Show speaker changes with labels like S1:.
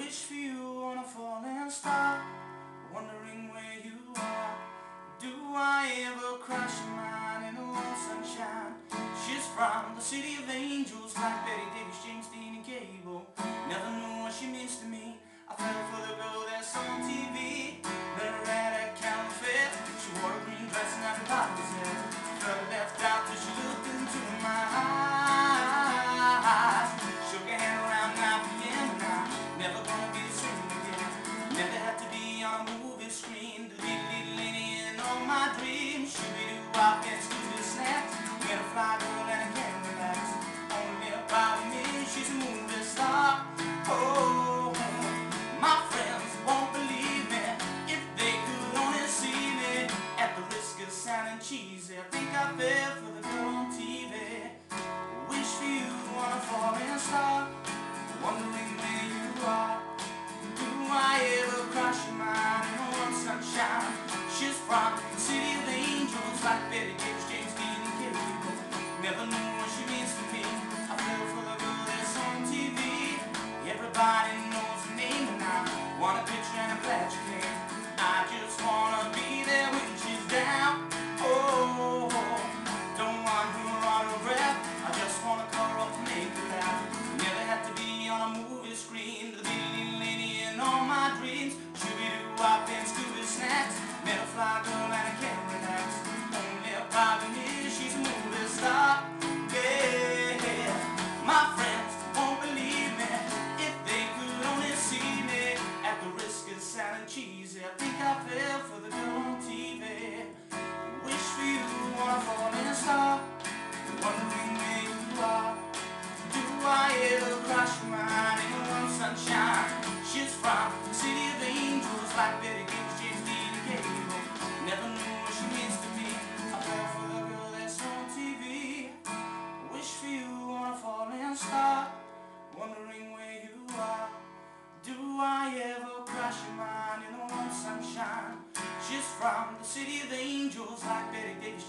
S1: Wish for you on a falling star, wondering where you are. Do I ever crush your mind in the warm sunshine? She's from the city of angels, like Betty Davis, James Dean, and Gable. I get stupid snacks. Met a fly girl and I can't relax. Only about me, she's a movie star. Oh, my friends won't believe me if they could only see me at the risk of sounding cheesy. I think I fell for the girl on TV. Like Betty Davis, Never knew what she means to me. I for the girl that's on TV. Wish for you on a wondering where you are. Do I ever cross your mind in the warm sunshine? She's from the city of angels, like Betty Davis,